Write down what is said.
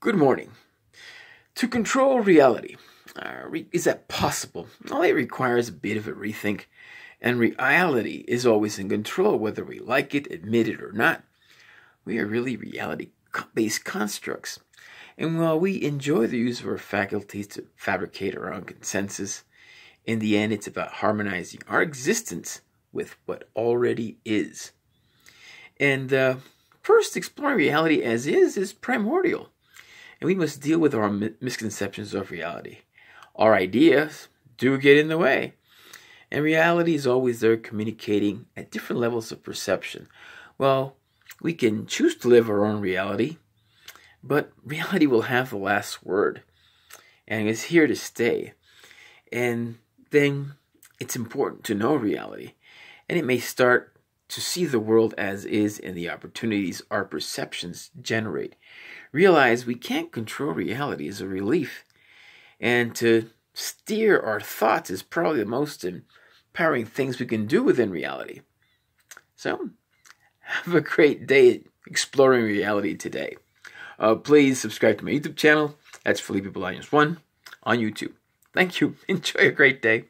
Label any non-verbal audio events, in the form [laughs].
Good morning. To control reality, uh, re- is that possible? Well, it requires a bit of a rethink, and reality is always in control, whether we like it, admit it, or not. We are really reality based constructs. And while we enjoy the use of our faculties to fabricate our own consensus, in the end, it's about harmonizing our existence with what already is. And uh, first, exploring reality as is is primordial and we must deal with our misconceptions of reality. Our ideas do get in the way, and reality is always there communicating at different levels of perception. Well, we can choose to live our own reality, but [laughs] reality will have the last word and is here to stay. And then it's important to know reality, and it may start to see the world as is and the opportunities our perceptions generate. Realize we can't control reality is a relief, and to steer our thoughts is probably the most empowering things we can do within reality. So, have a great day exploring reality today. Uh, please subscribe to my YouTube channel. That's Felipe Bolaños1 on YouTube. Thank you. [laughs] Enjoy a great day.